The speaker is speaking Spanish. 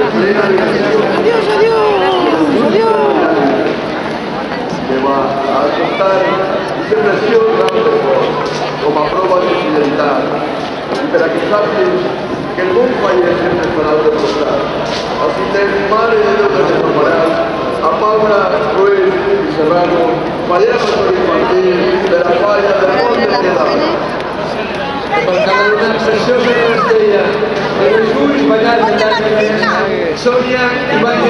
Adiós, adiós, adiós. que va a adoptar interpretación como a prova de fidelidade e para que sabes que el bom pai é sempre esperado de mostrar ao intermar de Deus de formarás a Paula Ruiz y Serrano fallera pastor infantil de la falla del monte de Piedad. Para cada una estrella de Sonia Ibanez.